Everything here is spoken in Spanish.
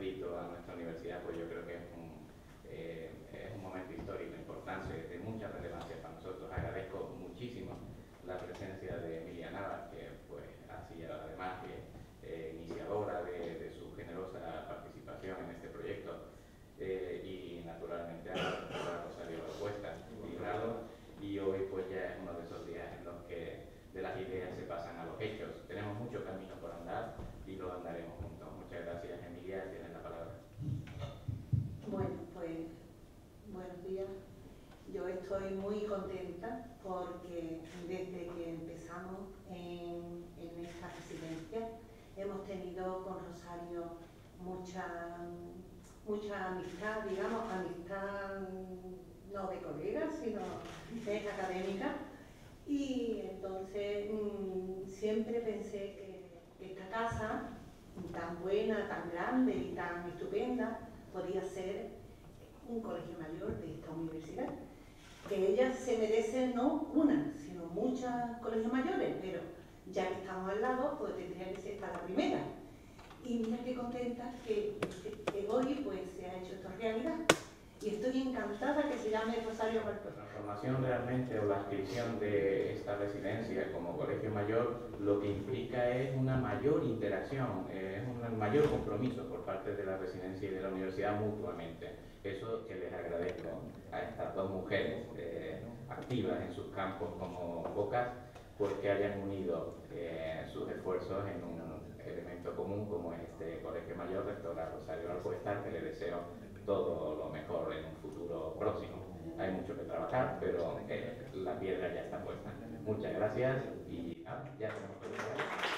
a nuestra universidad, pues yo creo que es un, eh, es un momento histórico importante, de mucha relevancia para nosotros. Agradezco muchísimo la presencia de Emilia Navas, que pues ha sido además eh, iniciadora de, de, su generosa participación en este proyecto eh, y naturalmente a Rosario Cuesta y y hoy pues ya es uno de esos días en los que de las ideas se pasan a los hechos. Tenemos mucho camino por andar y lo andaremos juntos. Muchas gracias Emilia, tienes la palabra. Bueno, pues buenos días. Yo estoy muy contenta porque desde que empezamos en, esta residencia hemos tenido con Rosario mucha, mucha amistad, digamos, amistad no de colegas, sino de académica. Y entonces mmm, siempre pensé que esta casa, tan buena, tan grande y tan estupenda, podía ser un colegio mayor de esta universidad. Que ella se merece no una, sino muchas colegios mayores, pero ya que estamos al lado, pues tendría que ser esta la primera. Y mira qué contenta que, hoy pues se ha hecho esto realidad. Y estoy encantada que se llame Rosario Puerto. La transformación realmente o la inscripción de esta residencia como colegio mayor lo que implica es una mayor interacción, es un mayor compromiso por parte de la residencia y de la universidad mutuamente. Eso que les agradezco a estas dos mujeres activas en sus campos como pocas, porque hayan unido eh, sus esfuerzos en un elemento común como es este Colegio Mayor, rectora Rosario Alcoestar, que le deseo todo lo mejor en un futuro próximo. Hay mucho que trabajar, pero eh, la piedra ya está puesta. Muchas gracias y ah, ya tenemos que